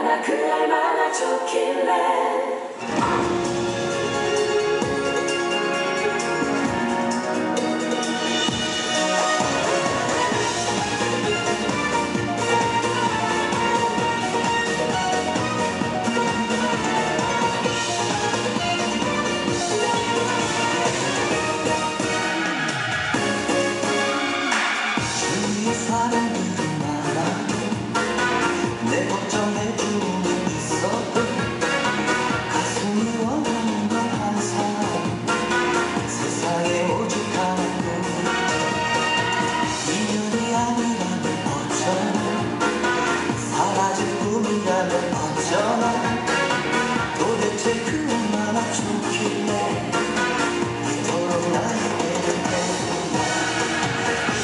얼마나 그 얼마나 좋길래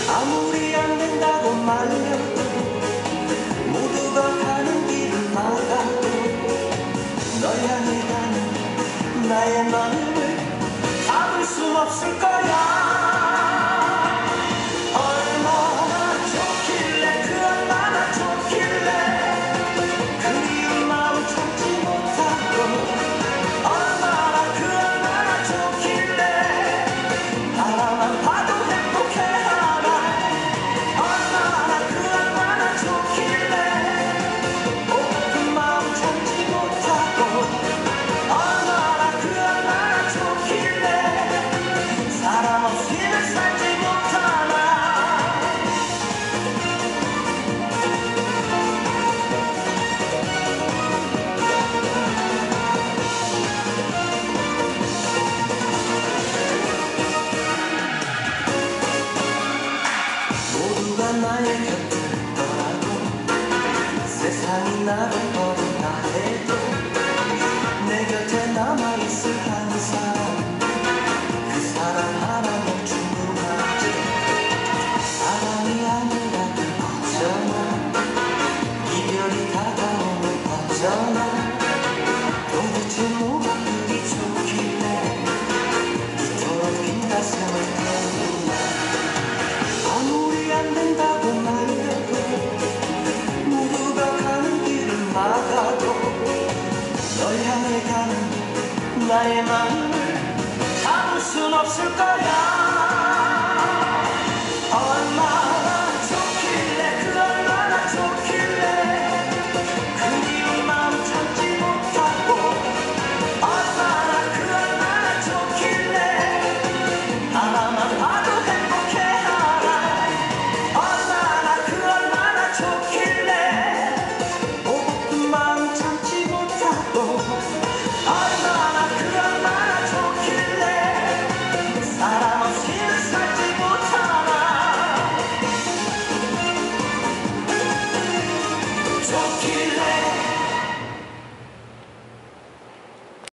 아무리 안 된다고 말려도 모두가 가는 길을 막아도 널 향해 가는 나의 마음을 잡을 수 없을 거야 세상이 나를 버린다 해도 내 곁에 남아있을 한 사람. 그 사람 하나면 충분하지. 사랑이 아니라면 어쩌나. 이별이 다가오면 어쩌나 나의 마음을 담을 순 없을 거야. 얼마